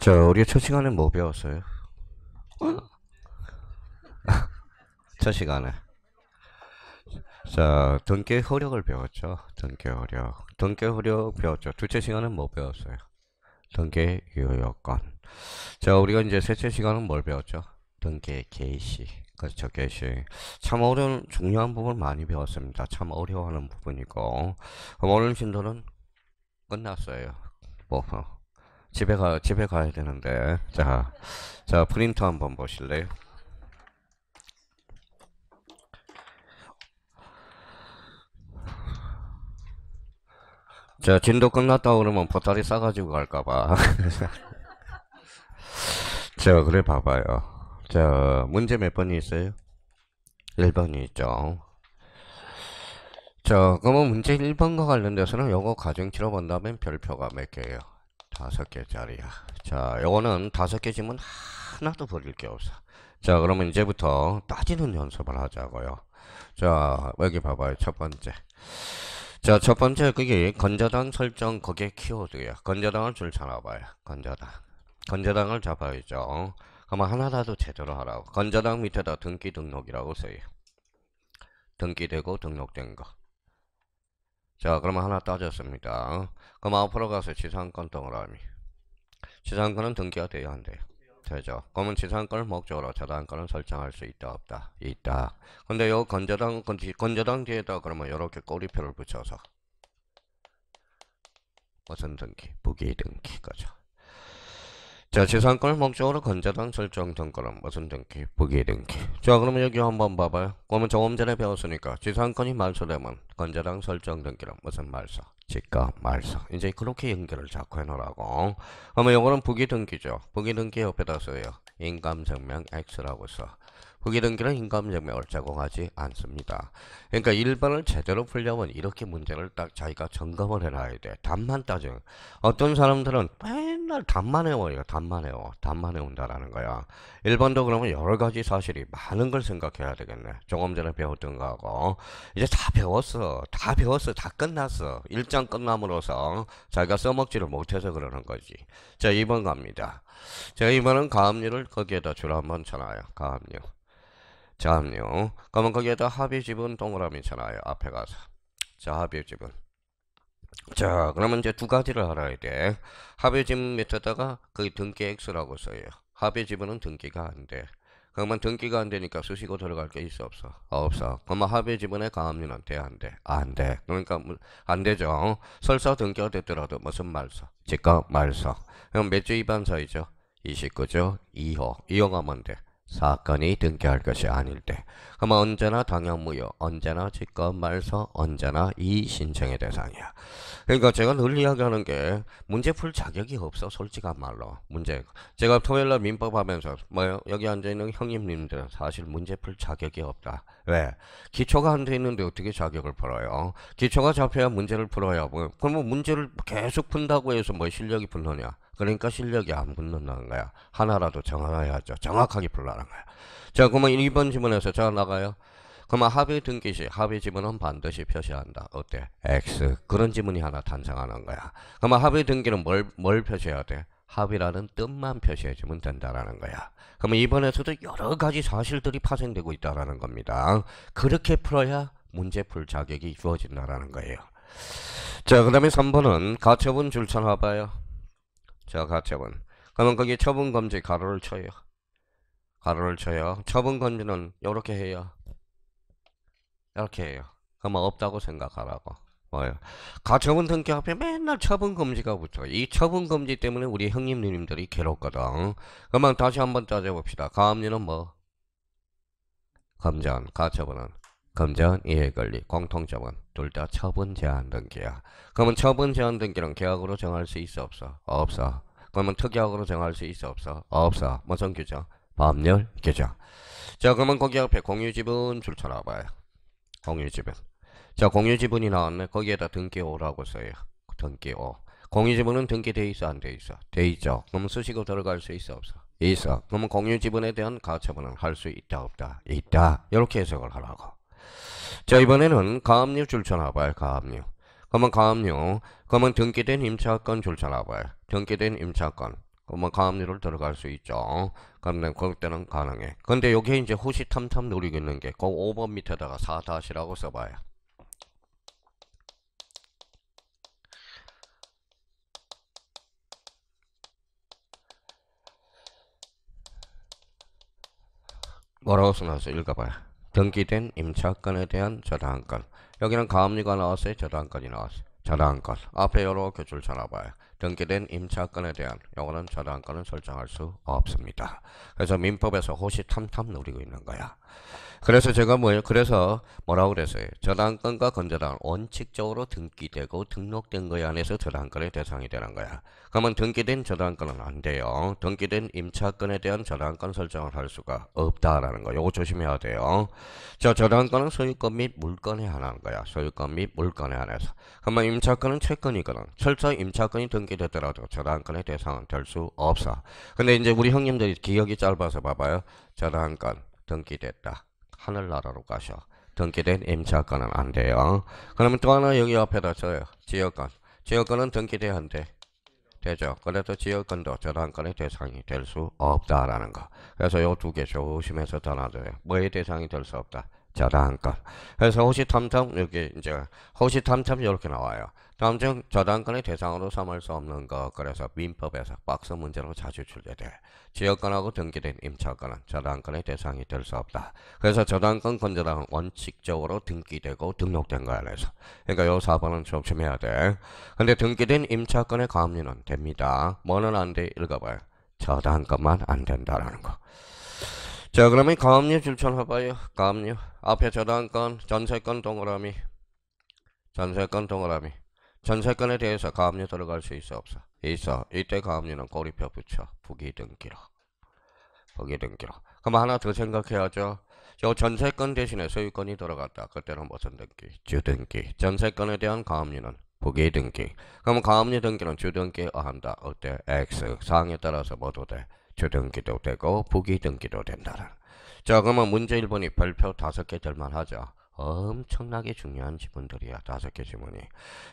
자, 우리 첫 시간에 뭐 배웠어요? 첫 시간에. 자, 등계 효력을 배웠죠. 등계 효력. 등계 효력 배웠죠. 둘째 시간은 뭐 배웠어요? 등계 유효권. 자, 우리가 이제 셋째 시간은 뭘 배웠죠? 등계 개시. 그렇죠, 개시. 참 어려운, 중요한 부분 많이 배웠습니다. 참 어려워하는 부분이고. 그럼 어르신들은 끝났어요. 뭐, 어. 집에 가 집에 가야 되는데 자, 자 프린터 한번 보실래요? 자 진도 끝났다 그러면 보따리 싸가지고 갈까봐 자 그래 봐봐요 자 문제 몇 번이 있어요? 1번이 있죠 자 그러면 문제 1번과 관련돼서는 요거 가정 치러본다면 별표가 몇 개예요? 다섯 개짜리야. 자, 요거는 다섯 개 지문 하나도 버릴 게 없어. 자, 그러면 이제부터 따지는 연습을 하자고요. 자, 여기 봐봐요. 첫 번째. 자, 첫 번째 그게 건저당 설정 거기에 키워드야. 건저당을 줄 잡아봐요. 건저당. 건저당을 잡아야죠. 그러면 하나라도 제대로 하라고. 건저당 밑에다 등기 등록이라고 써요. 등기되고 등록된 거. 자, 그러면 하나 따졌습니다. 그럼 앞으로 가서 지상권 동그라미. 지상권은 등기가 돼야 한대요. 되죠. 그러면 지상권을 목적으로 저당권을 설정할 수 있다 없다? 있다. 근데 요 건저당 건저당 뒤에다 그러면 이렇게 꼬리표를 붙여서 무슨 등기? 부기 등기 거죠. 자, 지상권을 목적으로 건저당 설정 등권은 무슨 등기? 부기 등기. 자, 그러면 여기 한번 봐봐요. 그러면 조금 전에 배웠으니까 지상권이 말소되면 건저당 설정 등기는 무슨 말소? 지가 말소. 이제 그렇게 연결을 자꾸 해놓으라고. 그러면 요거는 부기 등기죠. 부기 등기 옆에다 써요. 인감증명 X라고 써. 부기 등기는 인감증명을 제공하지 않습니다. 그러니까 1번을 제대로 풀려면 이렇게 문제를 딱 자기가 점검을 해놔야 돼. 답만 따져. 어떤 사람들은 맨날 답만 외워요. 답만 외워. 답만 외운다라는 거야. 1번도 그러면 여러 가지 사실이 많은 걸 생각해야 되겠네. 조금 전에 배웠던 거하고. 이제 다 배웠어. 다 배웠어. 다 끝났어. 일장 끝남으로써 자기가 써먹지를 못해서 그러는 거지. 자, 2번 갑니다. 자, 2번은 가압류를 거기에다 주로 한번 쳐놔요. 가압류. 자압류. 그러면 거기에다 합의 지분 동그라미 쳐놔요. 앞에 가서. 자, 합의 지분. 자, 그러면 이제 두 가지를 알아야 돼. 합의 지분 밑에다가 그 등기 X라고 써요. 합의 지분은 등기가 안 돼. 그러면 등기가 안 되니까 수식어 들어갈 게 있어 없어? 없어. 그러면 합의 지분의 가압류는 돼? 안 돼? 안 돼. 그러니까 안 되죠. 설사 등기가 됐더라도 무슨 말서? 직가 말서. 그럼 몇 주 위반 사이죠? 29조 2호. 2호가 뭔데? 사건이 등기할 것이 아닐 때. 그러면 언제나 당연무효, 언제나 직권 말서, 언제나 이 신청의 대상이야. 그러니까 제가 늘 이야기하는 게 문제 풀 자격이 없어, 솔직한 말로. 문제. 제가 토요일날 민법 하면서 뭐 여기 앉아있는 형님님들은 사실 문제 풀 자격이 없다. 왜? 기초가 안 돼 있는데 어떻게 자격을 풀어요? 기초가 잡혀야 문제를 풀어야 뭐 그러면 문제를 계속 푼다고 해서 뭐 실력이 붙느냐? 그러니까 실력이 안 붙는다는 거야. 하나라도 정해야죠. 정확하게 풀라는 거야. 자, 그러면 2번 지문에서 자 나가요. 그러면 합의 등기 시 합의 지문은 반드시 표시한다. 어때? X. 그런 지문이 하나 탄생하는 거야. 그러면 합의 등기는 뭘, 뭘 표시해야 돼? 합의라는 뜻만 표시해주면 된다라는 거야. 그러면 이번에서도 여러 가지 사실들이 파생되고 있다라는 겁니다. 그렇게 풀어야 문제 풀 자격이 주어진다라는 거예요. 자, 그 다음에 3번은 가처분 줄쳐놔봐요. 자, 가처분. 그러면 거기 처분 검지 가로를 쳐요. 가로를 쳐요. 처분 검지는 이렇게 해요. 이렇게 해요. 그러면 없다고 생각하라고. 뭐요? 가처분 등기 앞에 맨날 처분 검지가 붙어. 이 처분 검지 때문에 우리 형님 누님들이 괴롭거든. 그러면 다시 한번 따져봅시다. 가압류는 뭐? 검전, 가처분은 검전, 이해관리, 공통점은 둘 다 처분 제한 등기야. 그러면 처분 제한 등기는 계약으로 정할 수 있어 없어? 없어. 그러면 특약으로 정할 수 있어 없어? 없어. 무슨 규정? 법률 규정. 자 그러면 거기 앞에 공유지분 줄 쳐놔봐요. 공유지분. 자 공유지분이 나왔네. 거기에다 등기오라고 써요. 등기오. 공유지분은 등기돼 있어 안 돼 있어? 돼 있죠. 그럼 수식어 들어갈 수 있어 없어? 있어. 그러면 공유지분에 대한 가처분은 할수 있다 없다? 있다. 이렇게 해석을 하라고. 자 이번에는 가압류 줄쳐놔봐요. 가압류. 그러면 가압류. 그러면 등기된 임차권 줄쳐놔봐요. 등기된 임차권. 그러면 가압류를 들어갈 수 있죠. 그러면 그때는 가능해. 근데 여기에 이제 호시탐탐 노리고 있는 게그 5번 밑에다가 4다시라고 써봐요. 뭐라고 써놨어? 읽어봐요. 등기된 임차권에 대한 저당권. 여기는 가압류가 나왔어요? 저당권이 나왔어요? 저당권. 앞에 이렇게 줄 쳐놔봐요. 등기된 임차권에 대한 요거는 저당권을 설정할 수 없습니다. 그래서 민법에서 호시탐탐 누리고 있는 거야. 그래서 제가 뭐예요? 그래서 뭐라고 그랬어요? 저당권과 건저당 원칙적으로 등기되고 등록된 거에 안에서 저당권의 대상이 되는 거야. 그러면 등기된 저당권은 안 돼요. 등기된 임차권에 대한 저당권 설정을 할 수가 없다라는 거. 요거 조심해야 돼요. 자, 저당권은 소유권 및 물건에 한하는 거야. 소유권 및 물건에 한해서. 그러면 임차권은 채권이거든. 철저 임차권이 등기되더라도 저당권의 대상은 될 수 없어. 근데 이제 우리 형님들이 기억이 짧아서 봐봐요. 저당권 등기됐다. 하늘나라로 가셔. 등기된 임차권은 안 돼요. 그러면 또 하나 여기 앞에다 써요. 지역권. 지역권은 등기돼야 한대. 되죠. 그래도 지역권도 저당권의 대상이 될 수 없다라는 거. 그래서 요 두 개 조심해서 전화줘요. 뭐의 대상이 될 수 없다. 저당권. 그래서 호시탐탐 여기 이제 호시탐탐 이렇게 나와요. 다음 중 저당권의 대상으로 삼을 수 없는 거. 그래서 민법에서 박스 문제로 자주 출제돼. 지역권하고 등기된 임차권은 저당권의 대상이 될 수 없다. 그래서 저당권 건저당은 원칙적으로 등기되고 등록된 거야. 그래서 그러니까 요 4번은 조심해야 돼. 근데 등기된 임차권의 가압류는 됩니다. 뭐는 안 돼? 읽어봐요. 저당권만 안 된다라는 거. 자 그러면 가압류 줄쳐놔봐요. 가압류 앞에 저당권, 전세권 동그라미, 전세권 동그라미. 전세권에 대해서 가압류 들어갈 수 있어 없어? 있어. 이때 가압류는 꼬리표 붙여. 부기등기로. 부기등기로. 그럼 하나 더 생각해야죠. 요 전세권 대신에 소유권이 들어갔다. 그때는 무슨 등기? 주등기. 전세권에 대한 가압류는 부기등기. 그럼 가압류 등기는 주등기에 한다. 어때? X. 사항에 따라서 뭐도 돼? 주등기도 되고 부기등기도 된다. 자 그러면 문제 1번이 별표 다섯 개 될만 하죠. 엄청나게 중요한 지문들이야. 다섯 개 지문이.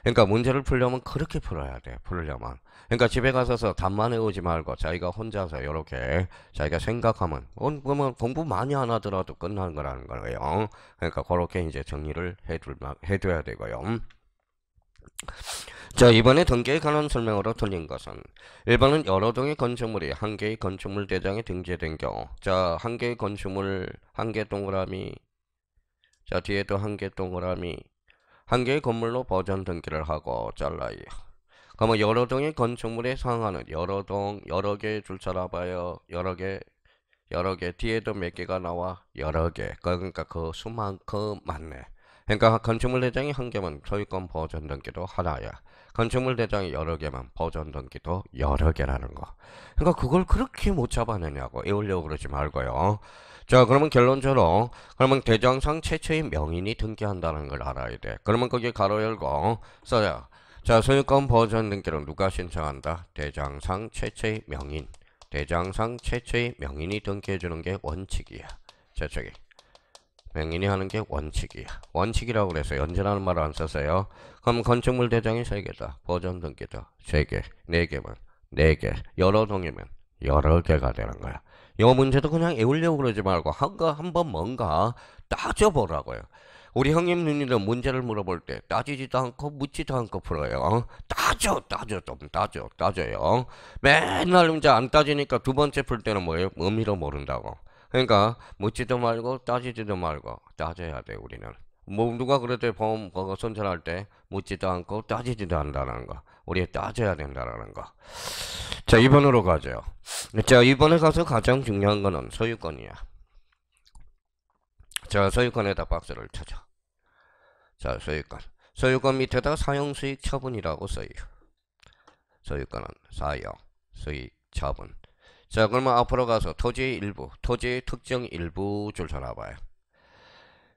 그러니까 문제를 풀려면 그렇게 풀어야 돼. 풀려면. 그러니까 집에 가서서 답만 해오지 말고 자기가 혼자서 이렇게 자기가 생각하면 어, 그러면 공부 많이 안 하더라도 끝나는 거라는 거예요. 그러니까 그렇게 이제 정리를 해둘 해둬야 되고요. 자 이번에 등기에 관한 설명으로 틀린 것은 1번은 여러 동의 건축물이 한 개의 건축물 대장에 등재된 경우 자 한 개의 건축물 한 개 동그라미 자 뒤에도 한 개 동그라미 한 개의 건물로 버전 등기를 하고 잘라요. 그러면 여러 동의 건축물에 상하는 여러 동 여러 개 줄쳐라 봐요. 여러 개 여러 개 뒤에도 몇 개가 나와? 여러 개. 그러니까 그 수만큼 많네 그러니까 건축물 대장이 한 개면 소유권 버전 등기도 하나야. 건축물 대장이 여러 개면 버전 등기도 여러 개라는 거. 그러니까 그걸 그렇게 못 잡아내냐고. 애우려고 그러지 말고요. 자 그러면 결론적으로 그러면 대장상 최초의 명인이 등기한다는 걸 알아야 돼. 그러면 거기 가로 열고 써요. 자 소유권 버전 등기를 누가 신청한다? 대장상 최초의 명인. 대장상 최초의 명인이 등기해주는 게 원칙이야. 저쪽 에 명인이 하는 게 원칙이야 원칙이라고 그래서 연전하는 말을 안 썼어요 그럼 건축물 대장이 세개다 버전 등기도 세개네개면 네개 여러 동이면 여러 개가 되는 거야 이 문제도 그냥 애우려고 그러지 말고 한거 한번 뭔가 따져보라고요. 우리 형님 누님들 문제를 물어볼 때 따지지도 않고 묻지도 않고 풀어요. 따져 따져 좀 따져 따져요. 맨날 이제 안 따지니까 두 번째 풀 때는 뭐예요? 의미로 모른다고. 그러니까 묻지도 말고 따지지도 말고 따져야 돼 우리는. 뭐 누가 그랬대 보험 그거 선전할 때 묻지도 않고 따지지도 않는다는 거. 우리 따져야 된다라는 거. 자 2번으로 가죠. 자, 이번에 가서 가장 중요한 거는 소유권이야. 자, 소유권에다 박스를 쳐줘. 자, 소유권. 소유권 밑에다 사용수익 처분이라고 써요. 소유권은 사용, 수익, 처분. 자, 그러면 앞으로 가서 토지의 일부, 토지의 특정 일부 줄 서놔봐요.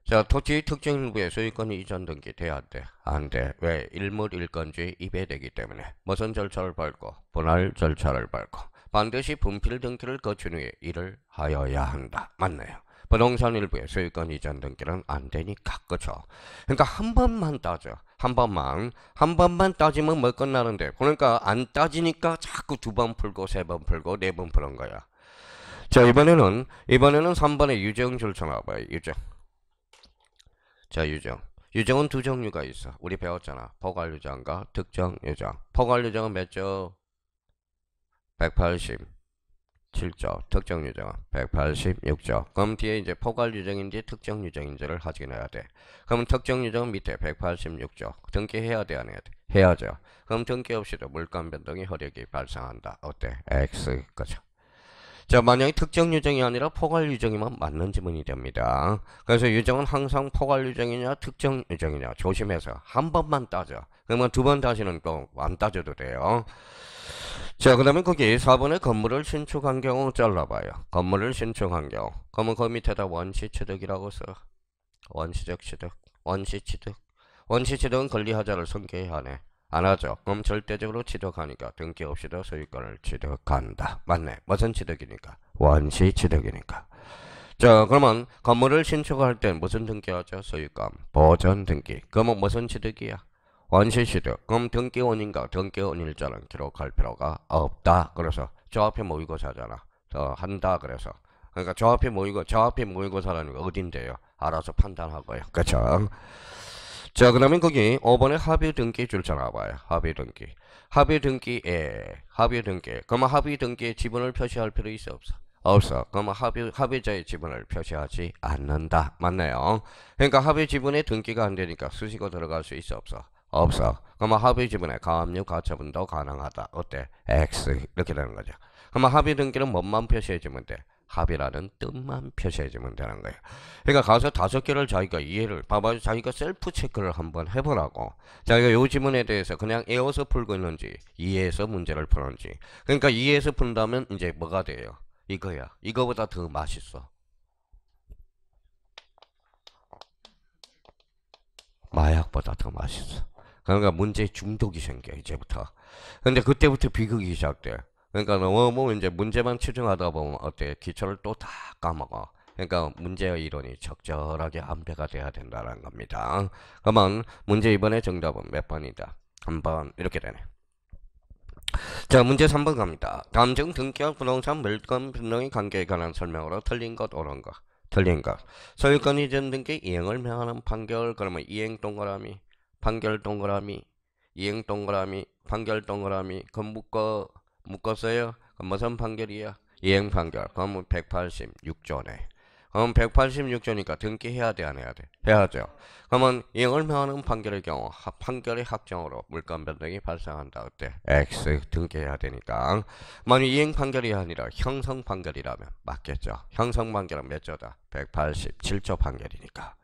자, 토지의 특정 일부에 소유권이 이전 등기 돼야 돼? 안 돼. 왜? 일물 일건주의 입회되기 때문에. 무슨 절차를 밟고? 분할 절차를 밟고. 반드시 분필 등기를 거친 후에 일을 하여야 한다. 맞나요? 부동산 일부의 소유권 이전 등기는 안 되니까 그죠 그러니까 한 번만 따져 한 번만 한 번만 따지면 뭐 끝나는데. 그러니까 안 따지니까 자꾸 두 번 풀고 세 번 풀고 네 번 푸는 거야. 자 이번에는 이번에는 3번의 유정 줄쳐놔봐요. 유정. 자 유정. 유정은 두 종류가 있어. 우리 배웠잖아. 포괄 유정과 특정 유정. 포괄 유정은 몇 조? 187조 특정 유정은 186조. 그럼 뒤에 이제 포괄 유정인지 특정 유정인지를 확인해야 돼. 그럼 특정 유정은 밑에 186조 등기해야 돼 안 해야 돼? 해야죠. 그럼 등기 없이도 물건 변동이 허력이 발생한다. 어때? X 거죠? 자, 만약에 특정 유정이 아니라 포괄 유정이면 맞는 지문이 됩니다. 그래서 유정은 항상 포괄 유정이냐 특정 유정이냐 조심해서 한 번만 따져. 그러면 두 번 다시는 또안 따져도 돼요. 자, 그 다음에 거기 4번에 건물을 신축한 경우 잘라봐요. 건물을 신축한 경우. 그러면 그 밑에다 원시 취득이라고 써. 원시적 취득, 원시 취득. 원시 취득은 권리하자를 성계하네. 안 하죠. 그럼 절대적으로 취득하니까 등기 없이도 소유권을 취득한다. 맞네. 무슨 취득이니까? 원시 취득이니까. 자, 그러면 건물을 신축할 때 무슨 등기하죠? 소유권. 보전 등기. 그러면 무슨 취득이야? 원시 취득. 그럼 등기원인가 등기원일자는 기록할 필요가 없다. 그래서 저 앞에 모의고사잖아. 더 한다. 그래서. 그러니까 저 앞에 모이고 저 앞에 모의고사라는 거 어딘데요? 알아서 판단하고요. 그렇죠? 자, 그 다음에 거기 5번에 합의 등기 줄잖아 봐요. 합의 등기. 합의 등기에, 합의 등기. 그러면 합의 등기에 지분을 표시할 필요 있어 없어? 없어. 그러면 합의, 합의자의 지분을 표시하지 않는다. 맞나요? 그러니까 합의 지분에 등기가 안 되니까 수식어 들어갈 수 있어 없어? 없어. 그러면 합의 지분에 가압류 가처분도 가능하다. 어때? X. 이렇게 되는 거죠. 그러면 합의 등기는 뭐만 표시해주면 돼? 합이라는 뜻만 표시해주면 되는 거예요. 그러니까 가서 다섯 개를 자기가 이해를 봐봐 자기가 셀프 체크를 한번 해보라고. 자기가 요 지문에 대해서 그냥 애워서 풀고 있는지 이해해서 문제를 푸는지. 그러니까 이해해서 푼다면 이제 뭐가 돼요? 이거야. 이거보다 더 맛있어. 마약보다 더 맛있어. 그러니까 문제 중독이 생겨 이제부터. 근데 그때부터 비극이 시작돼. 그러니까 너무 이제 문제만 치중하다 보면 어때 기초를 또 다 까먹어. 그러니까 문제의 이론이 적절하게 암배가 돼야 된다는 겁니다. 그러면 문제 이번에 정답은 몇 번이다? 한 번 이렇게 되네. 자 문제 3번 갑니다. 다음 중 등기와 부동산 물건 변동의 관계에 관한 설명으로 틀린 것 옳은 것 틀린 것 소유권 이전 등기 이행을 명하는 판결 그러면 이행 동그라미 판결 동그라미 이행 동그라미 판결 동그라미 그 묶어 묶었어요. 그럼 무슨 판결이야? 이행 판결. 그러면 186조네. 그럼 186조니까 등기해야 돼, 안 해야 돼? 해야죠. 그러면 이행을 명하는 판결의 경우 판결의 확정으로 물건 변동이 발생한다. 어때? X 등기해야 되니까. 만약 이행 판결이 아니라 형성 판결이라면 맞겠죠. 형성 판결은 몇 조다? 187조 판결이니까.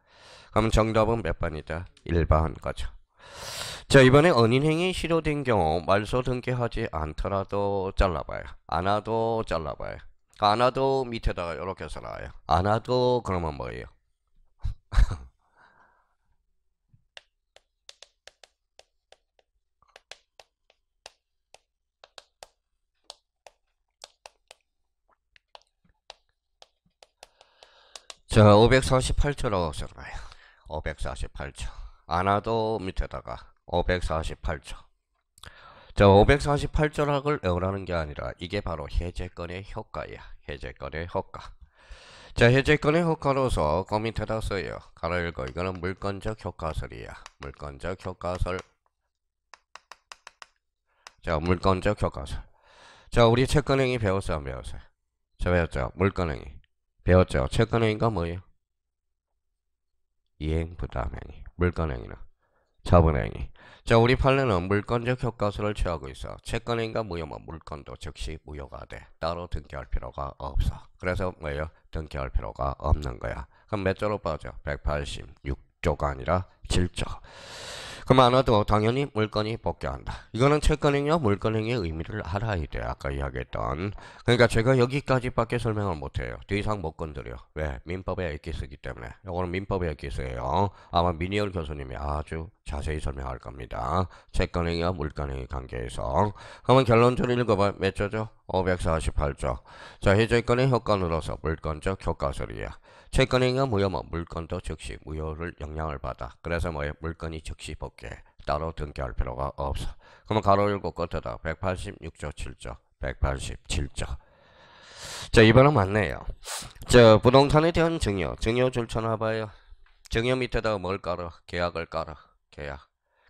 그럼 정답은 몇 번이다? 1번 거죠. 자 이번에 언인행이 실효된 경우 말소 등기하지 않더라도 잘라봐요. 안 와도 잘라봐요. 안 와도 밑에다가 이렇게 써놔요. 안 와도 그러면 뭐예요? 자 548초라고 써놔요. 548초. 안 와도 밑에다가 548조. 자, 548조락을 외우라는 게 아니라 이게 바로 해제권의 효과야. 해제권의 효과. 자, 해제권의 효과로서 그 밑에다 써요. 가로 읽어. 이거는 물건적 효과설이야. 물건적 효과설. 자, 물건적 효과설. 자, 우리 채권행위 배웠어요? 안 배웠어요? 자, 배웠죠? 물건행위. 배웠죠? 채권행위가 뭐예요? 이행 부담행위. 물건행위는 자본행위. 자, 우리 판례는 물건적 효과수를 취하고 있어. 채권행위가 무효면 물건도 즉시 무효가 돼. 따로 등기할 필요가 없어. 그래서 뭐예요? 등기할 필요가 없는 거야. 그럼 몇 조로 빠져? 186조가 아니라 7조. 그럼 안 와도 당연히 물건이 복귀한다. 이거는 채권행위와 물건행위의 의미를 알아야 돼. 아까 이야기했던. 그러니까 제가 여기까지밖에 설명을 못해요. 더 이상 못 건드려. 왜? 민법에 읽기 쓰기 때문에. 이거는 민법에 읽기 쓰예요. 아마 미니얼 교수님이 아주 자세히 설명할 겁니다. 채권행위와 물건행위 관계에서. 그러면 결론적으로 읽어봐. 몇 조죠? 548조. 자, 해제권의 효과로서 물권적 효과설이야. 채권행위가 무효면 물권도 즉시 무효를 영향을 받아. 그래서 뭐예 물건이 즉시 복귀해. 따로 등기할 필요가 없어. 그러면 가로 열고 끝에다 186조 7조. 187조. 자, 이번은 맞네요. 자, 부동산에 대한 증여. 증여 줄쳐놔봐요. 증여 밑에다가 뭘 깔아? 계약을 깔아. 계약.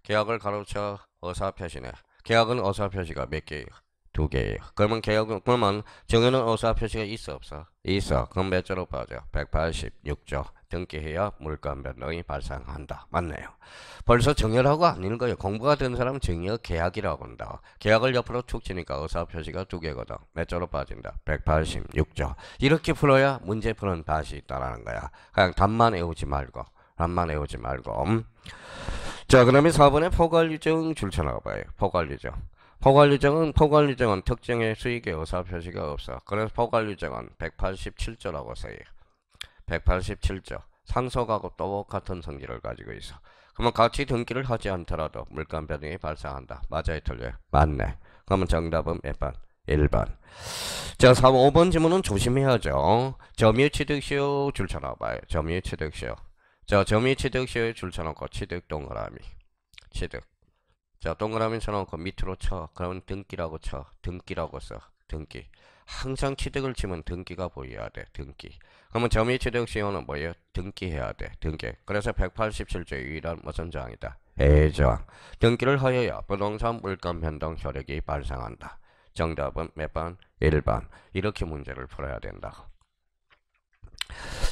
계약을 가로쳐 어사표시네. 계약은 어사표시가 몇 개예요? 두 개예요. 그러면 계약은 그러면 정해는 어사표시가 있어 없어? 있어. 그럼 몇 조로 빠져? 186조. 등기해야 물건 변동이 발생한다. 맞네요. 벌써 정혈하고 아닌 거예요. 공부가 된 사람 정혈 계약이라고 한다. 계약을 옆으로 툭 치니까 어사표시가 두 개거든. 몇 조로 빠진다? 186조. 이렇게 풀어야 문제 푸는 맛이 있다라는 거야. 그냥 답만 외우지 말고 답만 외우지 말고 음. 자 그러면 4번에 포괄유정 줄쳐 나가봐요. 포괄유정. 포괄유정은 포괄유정은 특정의 수익의 의사 표시가 없어. 그래서 포괄유정은 187조라고 써요. 187조. 상속하고 똑같은 성질을 가지고 있어. 그러면 같이 등기를 하지 않더라도 물건 변동이 발생한다. 맞아요, 틀려요? 맞네. 그러면 정답은 몇 번? 1번. 자, 3, 5번 지문은 조심해야죠. 점유취득시효 줄쳐놔봐요. 점유취득시효. 자, 점유취득시효에 줄 쳐놓고 취득 동그라미. 취득. 자, 동그라미 쳐놓고 밑으로 쳐. 그러면 등기라고 쳐. 등기라고 써. 등기. 항상 취득을 치면 등기가 보여야 돼. 등기. 그러면 점유취득 시효는 뭐예요? 등기해야 돼. 등기. 그래서 187조 유일한 무슨 조항이다? A조항. 등기를 하여야 부동산 물건 변동 효력이 발생한다. 정답은 몇 번? 1번. 이렇게 문제를 풀어야 된다고.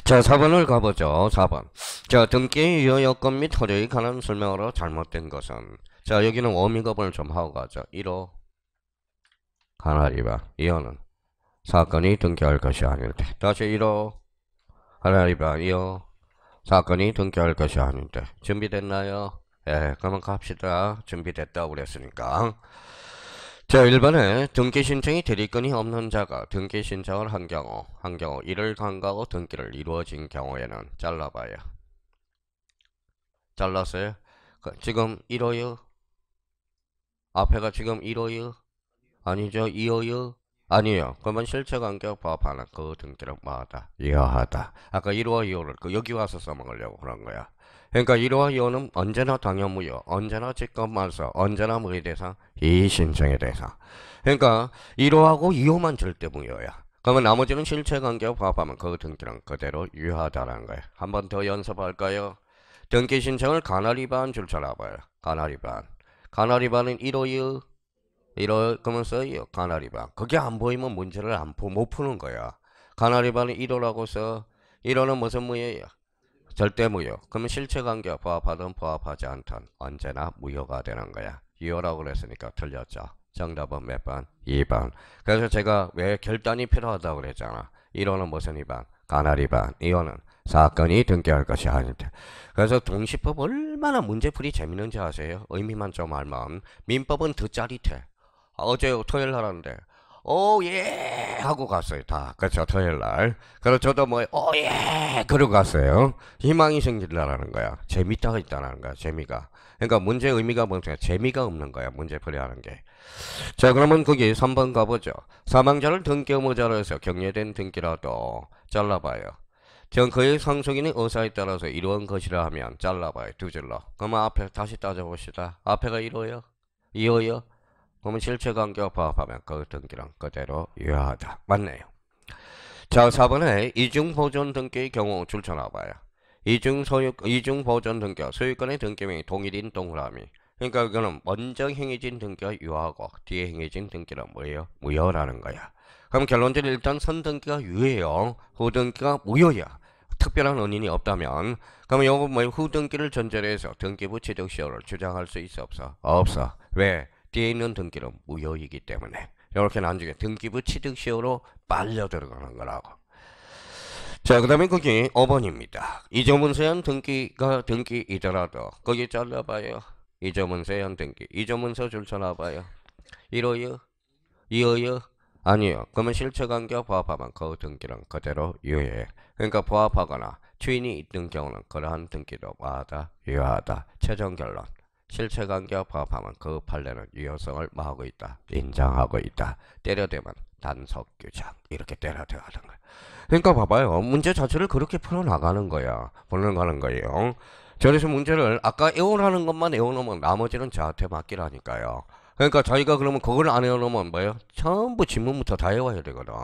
자, 4번을 가보죠. 4번. 자, 등기 유효 여건 및 허력에 관한 설명으로 잘못된 것은 자, 여기는 워밍업을 좀 하고 가죠. 1호 가나리바. 2호는 사건이 등기할 것이 아닐 때. 다시 1호 가나리바. 2호 사건이 등기할 것이 아닌데. 준비됐나요? 예, 그러면 갑시다. 준비됐다고 그랬으니까. 자, 1번에 등기 신청이 대리권이 없는 자가 등기 신청을 한 경우, 한 경우 이를 간과하고 등기를 이루어진 경우에는 잘라봐요. 잘랐어요? 그, 지금 1호요? 앞에가 지금 1호요? 아니죠? 2호요? 아니에요. 그러면 실체관계 부합하는 그 등기를 뭐하다? 이하하다. 아까 1호와 2호를 그 여기 와서 써먹으려고 그런 거야. 그러니까 1호와 2호는 언제나 당연무효, 언제나 직권말소, 언제나 무의 대상, 이신청의 대상. 그러니까 1호하고 2호만 절대 무효야. 그러면 나머지는 실체관계와 부합하면 그 등기는 그대로 유효하다는 거예요. 한번 더 연습할까요? 등기 신청을 가나리반 줄쳐놔봐요. 가나리반. 가나리반은 1호유 1호 그러면 써요. 가나리반. 그게 안 보이면 문제를 안 푸, 못 푸는 거야. 가나리반은 1호라고 써. 1호는 무슨 무효예요? 절대 무효. 그러면 실체 관계와 부합하든 부합하지 않든 언제나 무효가 되는 거야. 유효라고 그랬으니까 틀렸죠. 정답은 몇 번? 2번. 그래서 제가 왜 결단이 필요하다고 그랬잖아. 1호는 무슨 2번? 가나리반. 2호는 사건이 등기할 것이 아닌데. 그래서 동시법 얼마나 문제풀이 재밌는지 아세요? 의미만 좀 알면. 민법은 더 짜릿해. 어제 토요일 날 하는데. 오예! 하고 갔어요 다. 그렇죠 토요일 날. 그래서 저도 뭐 오예! 그러고 갔어요. 희망이 생긴다라는 거야. 재밌다가 있다는 거야 재미가. 그러니까 문제 의미가 뭐냐 재미가 없는 거야 문제 풀이하는 게 자 그러면 거기 3번 가보죠. 사망자를 등기 의무자로 해서 경례된 등기라도 잘라봐요. 전 그의 상속인의 의사에 따라서 이루어진 것이라 하면 잘라봐요 두 줄로. 그러면 앞에 다시 따져봅시다. 앞에가 1호요? 2호요 그러면 실체 관계와 부합하면 그 등기는 그대로 유효하다. 맞네요. 자, 4번에 이중 보존 등기의 경우 줄쳐놔봐요. 이중 소유, 이중 보존 등기, 소유권의 등기명이 동일인 동그라미. 그러니까 이거는 먼저 행해진 등기가 유효하고 뒤에 행해진 등기는 뭐예요? 무효라는 거야. 그럼 결론적으로 일단 선등기가 유효해요. 후등기가 무효야. 특별한 원인이 없다면 그러면 요거 뭐 후등기를 전제로 해서 등기부 취득시효를 주장할 수 있어 없어? 없어. 왜? 뒤에 있는 등기는 무효이기 때문에 이렇게 나중에 등기부 취득시효로 빨려 들어가는 거라고. 자, 그 다음에 거기 5번입니다. 이조문서연 등기가 등기이더라도 거기 잘라봐요. 이조문서연 등기. 이조문서 줄쳐놔봐요. 1호요? 2호요? 아니요. 그러면 실체관계와 부합하면 그 등기는 그대로 유효해. 그러니까 부합하거나 주인이 있는 경우는 그러한 등기도 와다 유효하다. 최종 결론. 실체 관계와 부합하면 그 판례는 유효성을 뭐하고 있다. 인정하고 있다. 때려대면 단속 규정 이렇게 때려 들어가는 거야. 그러니까 봐봐요. 문제 자체를 그렇게 풀어나가는 거야. 풀어나가는 거예요. 저래서 문제를 아까 애원하는 것만 애워놓으면 나머지는 저한테 맡기라니까요. 그러니까 자기가 그러면 그걸 안 외워놓으면 뭐예요? 전부 지문부터 다 외워야 되거든.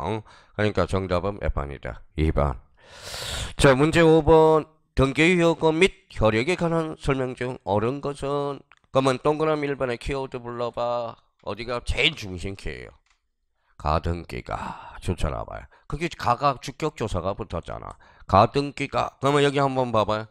그러니까 정답은 몇 번이다? 2번. 자, 문제 5번. 등기 요건 및 혈액에 관한 설명 중 옳은 것은 그러면 동그라미 1번에 키워드 불러봐. 어디가 제일 중심키예요? 가등기가 좋잖아 봐요. 그게 가가 주격 조사가 붙었잖아. 가등기가 그러면 여기 한번 봐봐요.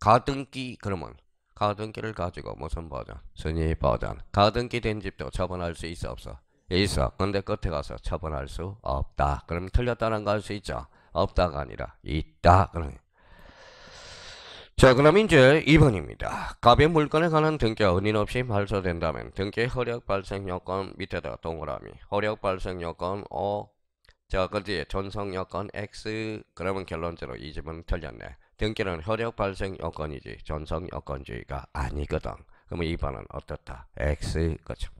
가등기 그러면 가등기를 가지고 무슨 버전? 순위 버전. 가등기 된 집도 처분할 수 있어 없어? 있어. 근데 끝에 가서 처분할 수 없다. 그럼 틀렸다는 거 할 수 있죠? 없다가 아니라 있다. 그럼 자, 그럼 이제 2번입니다. 갑의 물건에 관한 등기가 은인 없이 발소된다면 등기 허력 발생 요건 밑에다 동그라미. 허력 발생 요건 O. 자, 그지 전성 요건 X. 그러면 결론적으로 이 집은 틀렸네. 등기는 허력 발생 요건이지 전성 요건주의가 아니거든. 그러면 2번은 어떻다? X. 그죠.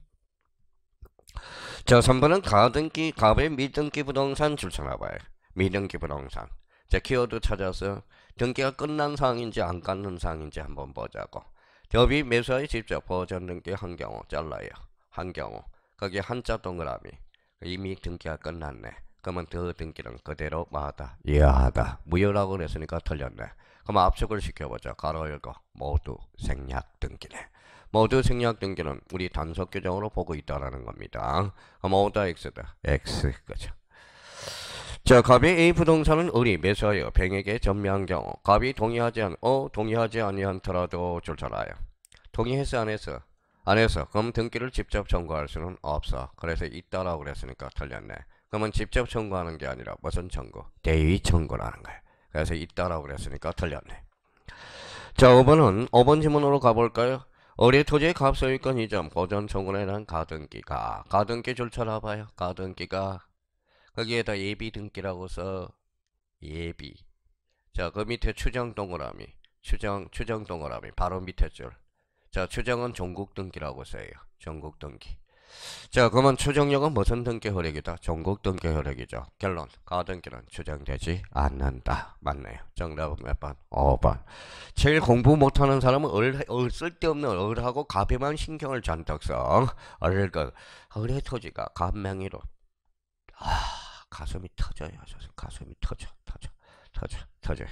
자, 3번은 가등기, 갑의 미등기 부동산 출처나봐요. 미등기 부동산. 자, 키워드 찾아서 등기가 끝난 상황인지 안 끝난 상황인지 한번 보자고. 대업이 매수하에 직접 보전 등기 한 경우 잘라요. 한 경우. 거기 한자 동그라미. 이미 등기가 끝났네. 그러면 더 등기는 그대로 마다 이하다. 무효라고 그랬으니까 틀렸네. 그럼 압축을 시켜보자. 가로 열고 모두 생략 등기네. 모두 생략 등기는 우리 단속 규정으로 보고 있다라는 겁니다. 그럼 오다 x다. x 그죠. 자, 갑이 A 부동산은 을이 매수하여 병에게 전매한 경우 갑이 동의하지 않, 어 동의하지 아니한더라도 줄잖아요. 동의했어 안 했어? 안 했어. 그럼 등기를 직접 청구할 수는 없어. 그래서 있다라고 그랬으니까 틀렸네. 그러면 직접 청구하는 게 아니라 무슨 청구? 대위 청구라는 거예요. 그래서 있다라고 그랬으니까 틀렸네. 자, 5번은 5번 지문으로 가볼까요? 어리 토지의 값 소유권 이전 보전 청구에 대한 가등기가 가등기 줄쳐라 봐요. 가등기가 거기에다 예비 등기라고 써. 예비. 자 그 밑에 추정 동그라미. 추정 추정 동그라미. 바로 밑에 줄자 추정은 전국 등기라고 써요. 전국 등기. 자 그러면 추정력은 무슨 등기 혈액이다? 전국 등기 혈액이죠. 결론. 가등기는 추정되지 않는다. 맞네요? 정답은 몇 번? 5번. 제일 공부 못하는 사람은 을, 을 쓸데없는 을하고 갑에만 신경을 잔뜩 써. 그, 을의 토지가 갑명의로. 아 가슴이 터져요. 가슴이 터져, 터져, 터져, 터져.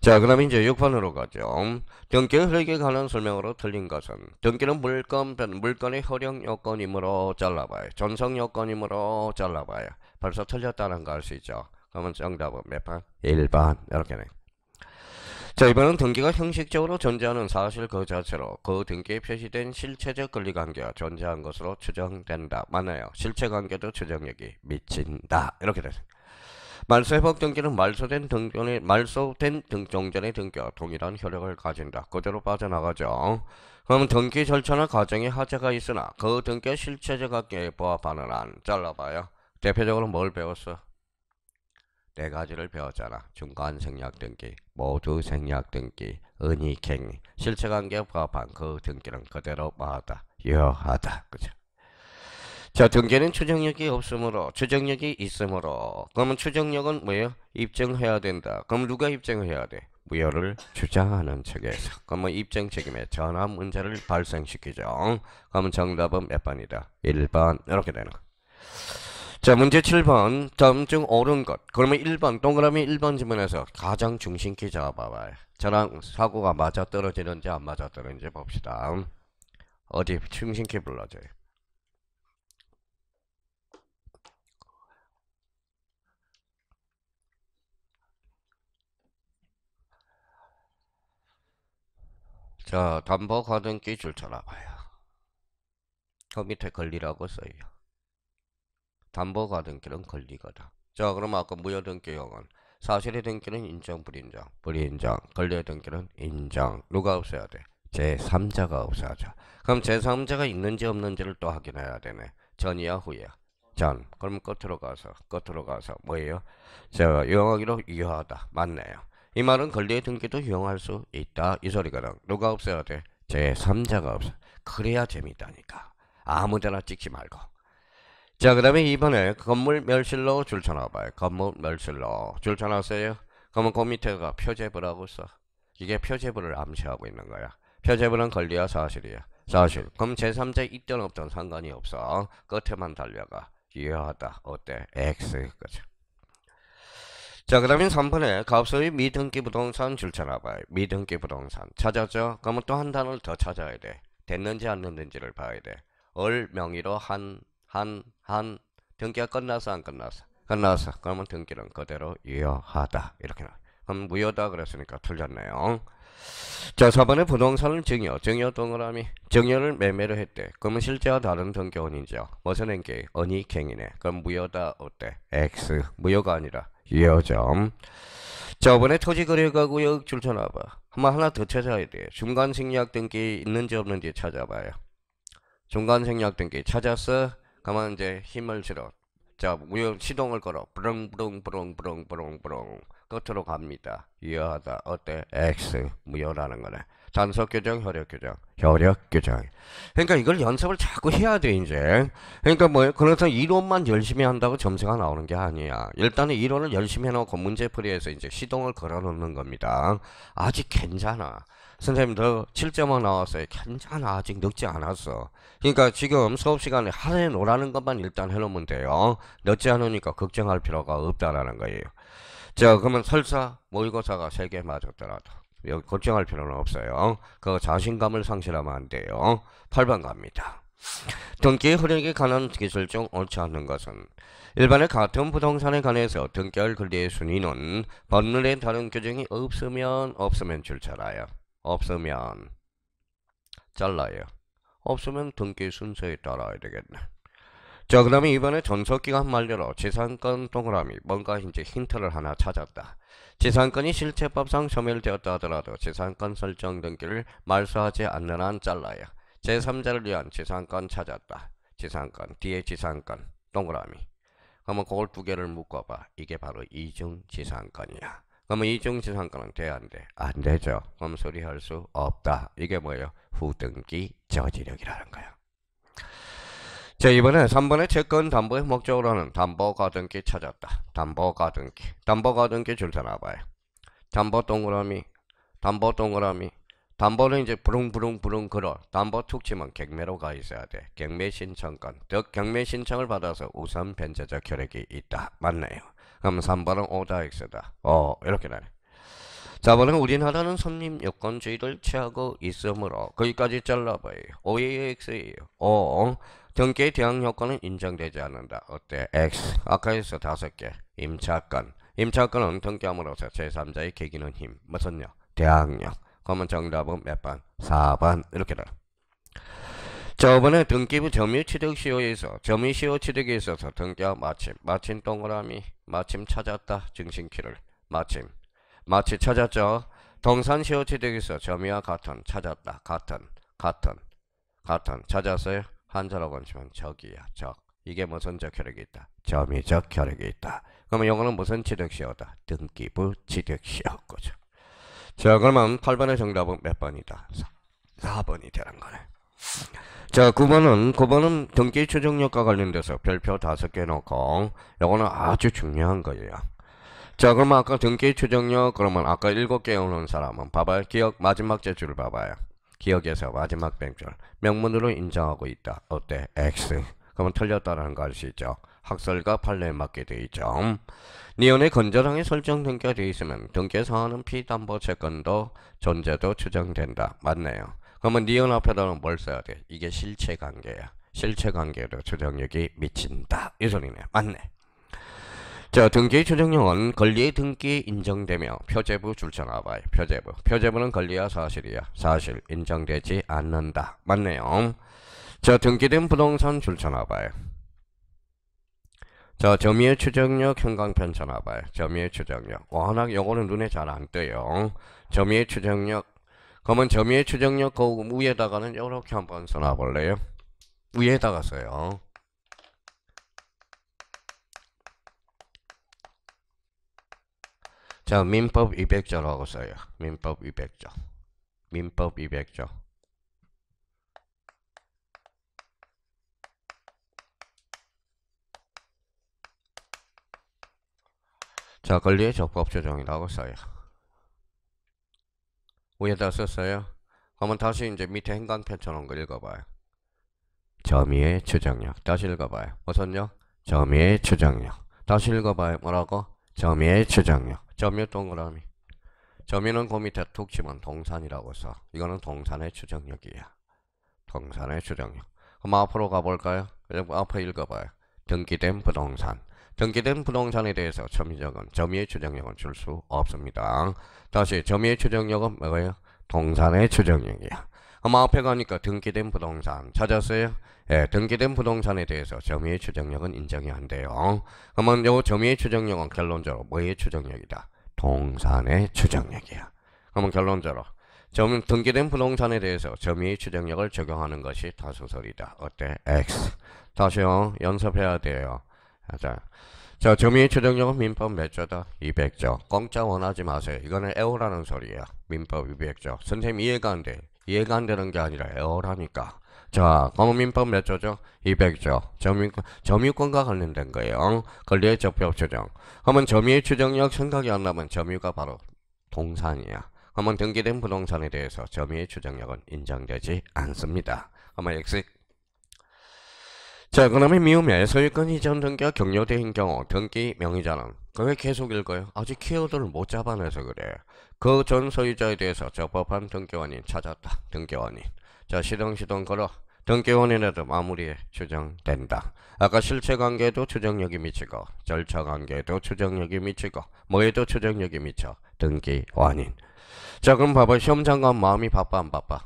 자, 그럼 이제 6번으로 가죠. 등기 흐르게 관한 설명으로 틀린 것은 등기는 물건, 물건의 허용 요건이므로 잘라봐요. 전성 요건이므로 잘라봐요. 벌써 틀렸다는 거알수 있죠. 그러면 정답은 몇 번? 1번. 이렇게 네. 자 이번은 등기가 형식적으로 존재하는 사실 그 자체로 그 등기에 표시된 실체적 권리관계가 존재한 것으로 추정된다. 맞나요? 실체관계도 추정력이 미친다. 이렇게 됐습니다. 말소회복 등기는 말소된 등전의 말소된 등종전의 등기와 동일한 효력을 가진다. 그대로 빠져나가죠. 그럼 등기 절차나 과정에 하자가 있으나 그 등기의 실체적 관계에 부합하는 한 잘라봐요. 대표적으로 뭘 배웠어? 네 가지를 배웠잖아. 중간 생략 등기, 모두 생략 등기, 은이행, 실체관계 부합한 그 등기는 그대로 뭐하다, 유효하다. 그죠? 자, 등기는 추정력이 없으므로, 추정력이 있으므로, 그러면 추정력은 뭐예요? 입증해야 된다. 그럼 누가 입증해야 돼? 무효를 주장하는 측에서. 그러면 입증 책임에 전환 문제를 발생시키죠. 그러면 정답은 몇 번이다? 1번. 이렇게 되는 거. 자 문제 7번. 다음 중 옳은 것. 그러면 1번 동그라미 1번 지문에서 가장 중심키 잡아봐요. 저랑 사고가 맞아 떨어지는지 안 맞아 떨어지는지 봅시다. 어디 중심키 불러줘요? 자 담보 가등기 줄쳐놔봐요. 그 밑에 권리라고 써요 담보 가등기는 권리거다. 자, 그럼 아까 무효 등기형은 사실의 등기는 인정, 불인정, 불인정, 권리의 등기는 인정. 누가 없어야 돼? 제3자가 없어야죠. 그럼 제3자가 있는지 없는지를 또 확인해야 되네. 전이야 후야? 전. 그럼 끝으로 가서 끝으로 가서 뭐예요? 자, 유용하기로 유효하다. 맞네요. 이 말은 권리의 등기도 유용할 수 있다. 이 소리거든. 누가 없어야 돼? 제3자가 없어. 그래야 재밌다니까. 아무데나 찍지 말고. 자, 그 다음에 이번에 건물 멸실로 줄 쳐놔봐요. 건물 멸실로 줄 쳐놨어요. 그러면 그 밑에가 표제부라고 써. 이게 표제부를 암시하고 있는 거야. 표제부는 권리야 사실이야. 사실. 그럼 제3자 있든 없든 상관이 없어. 끝에만 달려가. 유효하다. 어때? X. 그죠. 자, 그 다음에 3번에 값의 미등기 부동산 줄 쳐놔봐요. 미등기 부동산. 찾았죠? 그러면 또 한 단어를 더 찾아야 돼. 됐는지 안 됐는지를 봐야 돼. 을 명의로 한, 한, 한. 등기가 끝나서 안 끝나서? 끝나서. 그러면 등기는 그대로 유효하다. 이렇게 나. 그럼 무효다 그랬으니까 틀렸네요. 자, 4번에 부동산을 증여, 증여 동그라미, 증여를 매매를 했대. 그러면 실제와 다른 등기원이죠. 무슨? 언이 갱이네. 그럼 무효다 어때? X. 무효가 아니라 유효점. 자, 이번에 토지 거래가 구역 줄 쳐놔봐. 한번 하나 더 찾아야 돼. 중간 생략 등기 있는지 없는지 찾아봐요. 중간 생략 등기 찾았어? 그러면 이제 힘을 실어. 자, 무효 시동을 걸어. 부릉부릉부릉부릉부릉부릉. 끝으로 갑니다. 유효하다. 어때? X. 무효라는 거네. 단서 규정, 효력 규정. 효력 규정. 그러니까 이걸 연습을 자꾸 해야 돼, 이제. 그러니까 뭐, 그래서 이론만 열심히 한다고 점수가 나오는 게 아니야. 일단은 이론을 열심히 해놓고 문제 풀이해서 이제 시동을 걸어 놓는 겁니다. 아직 괜찮아. 선생님, 너7.5 나왔어요. 괜찮아. 아직 늦지 않았어. 그러니까 지금 수업 시간에 하루에 노라는 것만 일단 해놓으면 돼요. 늦지 않으니까 걱정할 필요가 없다라는 거예요. 자, 그러면 설사 모의고사가 3개 맞았더라도 여기 걱정할 필요는 없어요. 그 자신감을 상실하면 안 돼요. 8번 갑니다. 등기 흐르기 관한 기술 중 옳지 않는 것은 일반의 같은 부동산에 관해서 등기할 권리의 순위는 법률에 다른 규정이 없으면 없으면 줄쳐라요. 없으면 잘라요. 없으면 등기 순서에 따라야 되겠네. 자, 그 다음에 이번에 전속기간 만료로 재산권 동그라미 뭔가 이제 힌트를 하나 찾았다. 재산권이 실체법상 소멸되었다 하더라도 재산권 설정 등기를 말소하지 않는 한 잘라요. 제3자를 위한 재산권 찾았다. 재산권, 뒤에 재산권, 동그라미. 그러면 그걸 두 개를 묶어봐. 이게 바로 이중 재산권이야. 그러면 이중재산권은 돼, 안 돼? 안 되죠. 그럼 소리할 수 없다. 이게 뭐예요? 후등기 저지력이라는 거야. 자 이번에 3번의 채권 담보의 목적으로 하는 담보가등기 찾았다. 담보가등기. 담보가등기 줄 서나봐요. 담보 동그라미. 담보 동그라미. 담보는 이제 부릉부릉부릉 걸어. 담보 툭 치면 경매로 가 있어야 돼. 경매 신청권. 즉 경매 신청을 받아서 우선 변제적 효력이 있다. 맞네요. 그럼 3번은 오다 X다. 어 이렇게 나네. 4번은 우리나라는 손님 여건주의를 취하고 있으므로 거기까지 잘라봐요. OAX예요. 어. 등기의 대항 효과는 인정되지 않는다. 어때? X. 아까 에서 다섯 개. 임차권. 임차권은 등기함으로써 제3자의 개기는 힘. 무슨 요? 대항력. 그러면 정답은 몇 번? 4번. 이렇게 돼. 저번에 등기부 점유 취득 시효에서 점유 시효 취득에 있어서 등기와 마침 마침 동그라미 마침 찾았다 증신키를. 마침. 마치 찾았죠. 동산 시효 취득에서 점유와 같은 찾았다. 같은 같은 같은. 찾았어요? 한자라고 하시면 적이야. 적. 이게 무슨 적 혈액이 있다? 점유적 혈액이 있다. 그러면 이거는 무슨 취득시효다? 등기부 취득시효. 거죠. 자 그러면 8번의 정답은 몇 번이다? 4, 번이 되는 거네 자 9번은 9번은 등기 추정력과 관련돼서 별표 5개 놓고 이거는 아주 중요한 거예요 자 그러면 아까 등기 추정력 그러면 아까 7개 오는 사람은 봐봐요 기억 마지막 제출을 봐봐요 기억에서 마지막 뱅줄 명문으로 인정하고 있다. 어때? X. 그러면 틀렸다는 거 알 수 있죠. 학설과 판례에 맞게 돼 있죠. 니온의 건전하게 설정 등기가 돼 있으면 등기에 상하는 피담보 채권도 존재도 추정된다. 맞네요. 그러면 니온 앞에다는 뭘 써야 돼? 이게 실체 관계야. 실체 관계도 추정력이 미친다. 이 소리네. 맞네. 자, 등기 추정령은 권리의 등기 인정되며 표제부 줄쳐 나와요. 표제부. 표제부는 권리야 사실이야. 사실 인정되지 않는다. 맞네요. 자, 등기된 부동산 줄쳐 나와요. 자, 점유의 추정력 쳐놔봐요. 점유의 추정력. 워낙 요거는 눈에 잘안 띄요. 점유의 추정력. 그러면 점유의 추정력 거우 위에다가는 이렇게 한번 써놔볼래요? 위에다가 써요. 자, 민법 200조라고 써요. 민법 200조. 민법 200조. 자, 권리의 적법 조정이라고 써요. 위에다 썼어요. 그러면 다시 이제 밑에 행간편처럼 거 읽어봐요. 점유의 추정력. 다시 읽어봐요. 무슨요? 점유의 추정력. 다시 읽어봐요. 뭐라고? 점유의 추정력. 점유 동그라미. 점유는 그 밑에 툭 치면 동산이라고 써. 이거는 동산의 추정력이야. 동산의 추정력. 그럼 앞으로 가볼까요? 앞에 읽어봐요. 등기된 부동산. 등기된 부동산에 대해서 점유적은 점유의 추정력은 줄 수 없습니다. 다시 점유의 추정력은 뭐예요? 동산의 추정력이야. 그럼 앞에 가니까 등기된 부동산 찾았어요? 예, 등기된 부동산에 대해서 점유의 추정력은 인정이 안 돼요. 그러면 요 점유의 추정력은 결론적으로 뭐의 추정력이다? 동산의 추정력이야. 그러면 결론적으로 점, 등기된 부동산에 대해서 점유의 추정력을 적용하는 것이 다수설이다. 어때? X. 다시요. 연습해야 돼요. 자, 자 점유의 추정력은 민법 몇 조다? 200조. 공짜 원하지 마세요. 이거는 애호라는 소리예요. 민법 200조. 선생님 이해가 안 돼. 이해가 안 되는 게 아니라 애호라니까. 자, 검민법 몇 조죠? 200조. 점유권, 점유권과 관련된 거예요. 권리의 적법 추정. 그러면 점유의 추정력 생각이 안 나면 점유가 바로 동산이야. 그러면 등기된 부동산에 대해서 점유의 추정력은 인정되지 않습니다. 그러면 X. 자, 그러면 미음에 소유권 이 전 등기가 격려된 경우 등기 명의자는 그왜 계속 읽어요? 아직 키워드를 못 잡아내서 그래. 그 전 소유자에 대해서 적법한 등기원인 찾았다. 등기원인. 자, 시동시동 걸어. 등기원인에도 마무리에 추정된다. 아까 실체관계에도 추정력이 미치고 절차관계에도 추정력이 미치고 뭐에도 추정력이 미쳐. 등기원인. 자 그럼 봐봐 시험장관 마음이 바빠 안 바빠?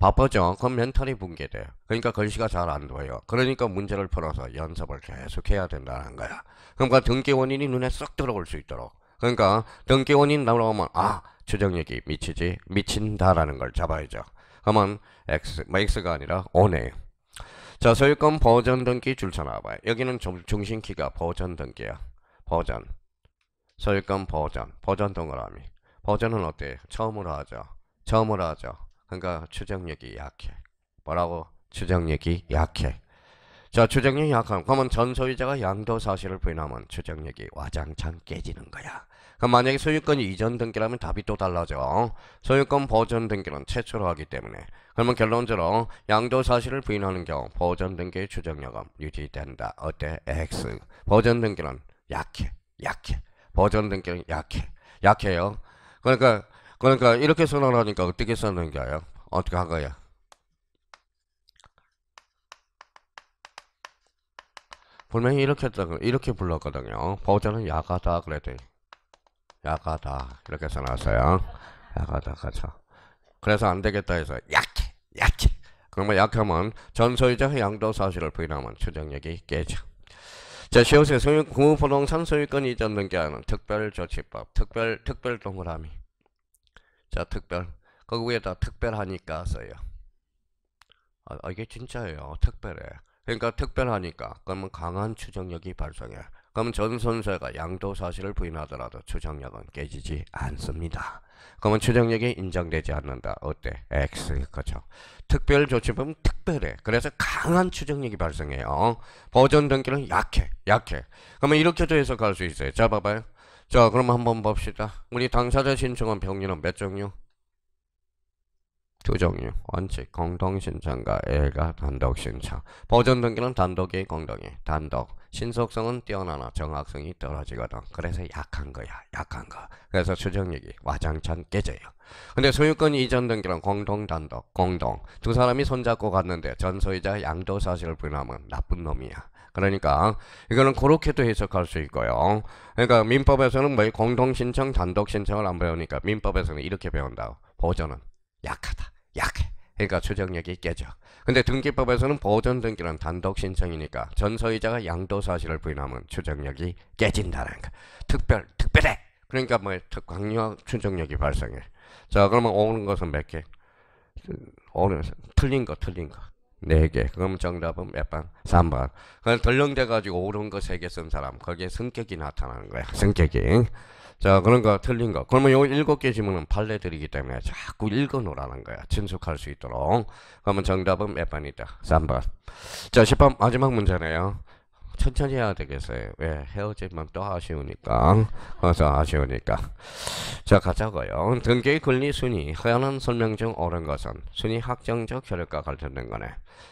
바빠져. 그럼 멘탈이 붕괴돼. 그러니까 글씨가 잘 안 보여. 그러니까 문제를 풀어서 연습을 계속 해야 된다는 거야. 그러니까 등기 원인이 눈에 쏙 들어올 수 있도록. 그러니까 등기 원인 나오면 아 추정력이 미치지 미친다라는 걸 잡아야죠. 그러면 X, 뭐 X가 아니라 O네요. 자 소유권 보존 등기 줄쳐 나와봐요. 여기는 좀 중심키가 보존 등기야. 보존. 소유권 보존. 보존 동그라미. 버전은 어때요? 처음으로 하죠. 처음으로 하죠. 그러니까 추정력이 약해. 뭐라고? 추정력이 약해. 자, 추정력이 약하면 그러면 전 소유자가 양도 사실을 부인하면 추정력이 와장창 깨지는 거야. 그럼 만약에 소유권이 이전 등기라면 답이 또 달라져. 소유권 보전 등기는 최초로 하기 때문에. 그러면 결론적으로 양도 사실을 부인하는 경우 보전 등기의 추정력은 유지된다. 어때? X. 보전 등기는 약해. 약해. 보전 등기는 약해. 약해요. 그러니까 그러니까 이렇게 선언 하니까 어떻게 쓰는 거예요? 어떻게 한 거야? 분명히 이렇게 했던 이렇게 불렀거든요. 버전은 야가다 그랬더니 야가다 이렇게 써놨어요. 야가다 그렇죠. 그래서 안 되겠다 해서 약해 약해. 그러면 약하면 전소유자 양도 사실을 부인하면 추정력이 깨져. 자, 시옷의 소유 구부동산 소유권 이전 등기하는 특별조치법 특별 특별 동그라미. 자, 특별. 거기 위에다 특별하니까 써요. 아, 아, 이게 진짜예요. 특별해. 그러니까 특별하니까 그러면 강한 추정력이 발생해. 그러면 전 선수가 양도 사실을 부인하더라도 추정력은 깨지지 않습니다. 그러면 추정력이 인정되지 않는다. 어때? X 그죠? 특별 조치법은 특별해. 그래서 강한 추정력이 발생해요. 버전 등기는 약해. 약해. 그러면 이렇게도 해석할 수 있어요. 자 봐봐요. 자 그럼 한번 봅시다. 우리 당사자 신청한 병리는 몇 종류? 두 종류. 원칙 공동신청과 애가 단독신청. 버전 등기는 단독이 공동이. 단독. 신속성은 뛰어나나 정확성이 떨어지거든. 그래서 약한 거야. 약한 거. 그래서 추정력이 와장창 깨져요. 근데 소유권 이전 등기는 공동 단독. 공동. 두 사람이 손잡고 갔는데 전소유자 양도 사실을 부인하면 나쁜 놈이야. 그러니까 이거는 그렇게도 해석할 수 있고요. 그러니까 민법에서는 뭐 공동 신청, 단독 신청을 안 배우니까 민법에서는 이렇게 배운다. 보전은 약하다. 약해. 그러니까 추정력이 깨져. 근데 등기법에서는 보전 등기는 단독 신청이니까 전소유자가 양도 사실을 부인하면 추정력이 깨진다는 거. 특별, 특별해. 그러니까 뭐 강력 추정력이 발생해. 자, 그러면 오는 것은 몇 개? 오는 틀린 거, 틀린 거. 4개. 그럼 정답은 몇 번? 3번. 그걸 덜렁대가지고 옳은 거 3개 쓴 사람. 거기에 성격이 나타나는 거야. 성격이. 자, 그런 거 틀린 거. 그러면 요 일곱 개 지문은 판례들이기 때문에 자꾸 읽어 놓으라는 거야. 친숙할 수 있도록. 그러면 정답은 몇 번이다? 3번. 자, 10번 마지막 문제네요. 천천히 해야 되겠어요. 왜 헤어지면 또 아쉬우니까. 그래서 아쉬우니까. 자 가자고요. 등기 권리 순위 하나는 설명 중 옳은 것은 순위 확정적 혈액과 관련된 거네.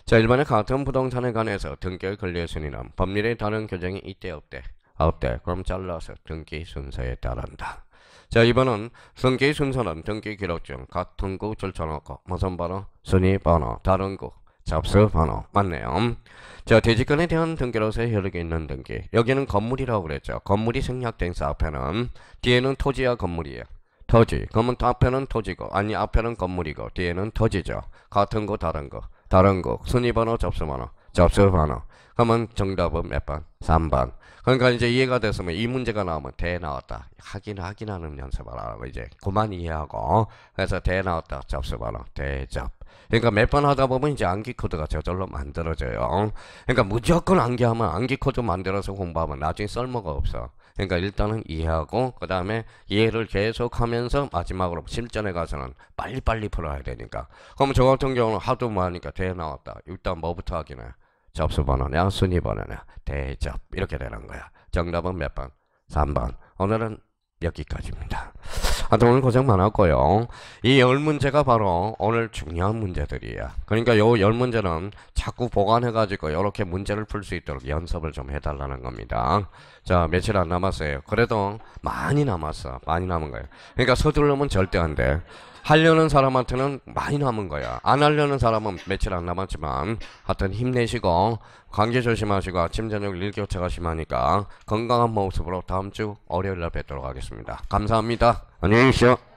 자 일반의 같은 부동산에 관해서 등기 권리 순위는 법률에 다른 규정이 있대 없대. 없대. 그럼 잘라서 등기 순서에 따른다. 자 이번은 등기 순서는 등기 기록 중 같은 구 줄쳐놓고 무슨 번호, 순위 번호, 다른 구, 접수 번호 맞네요. 자 대지권에 대한 등기로서의 효력이 있는 등기 여기는 건물이라고 그랬죠. 건물이 생략된 사 앞에는 뒤에는 토지야 건물이에요. 토지 그러면 앞에는 토지고 아니 앞에는 건물이고 뒤에는 토지죠. 같은 거 다른 거 다른 거 순위 번호 접수 번호 접수 번호 그러면 정답은 몇 번? 3번. 그러니까 이제 이해가 됐으면 이 문제가 나오면 대 나왔다. 확인 확인하는 연습을 하라고 이제 그만 이해하고 그래서 대 나왔다. 접수 번호 대접. 그러니까 몇 번 하다 보면 이제 암기 코드가 저절로 만들어져요. 그러니까 무조건 암기하면 암기 코드 만들어서 공부하면 나중에 쓸모가 없어. 그러니까 일단은 이해하고 그 다음에 이해를 계속하면서 마지막으로 실전에 가서는 빨리빨리 풀어야 되니까. 그럼 저 같은 경우는 하도 뭐 하니까 대 나왔다. 일단 뭐부터 하기는 접수 번호냐 순위 번호냐 대접 이렇게 되는 거야. 정답은 몇 번? 3번. 오늘은 여기까지입니다. 하여튼 오늘 고생 많았고요. 이 열 문제가 바로 오늘 중요한 문제들이야. 그러니까 요 열 문제는 자꾸 보관해가지고 이렇게 문제를 풀 수 있도록 연습을 좀 해달라는 겁니다. 자, 며칠 안 남았어요. 그래도 많이 남았어. 많이 남은 거예요. 그러니까 서두르면 절대 안 돼. 하려는 사람한테는 많이 남은 거야. 안 하려는 사람은 며칠 안 남았지만 하여튼 힘내시고 감기 조심하시고 아침 저녁 일교차가 심하니까 건강한 모습으로 다음 주 월요일 날 뵙도록 하겠습니다. 감사합니다. 안녕히 계십시오.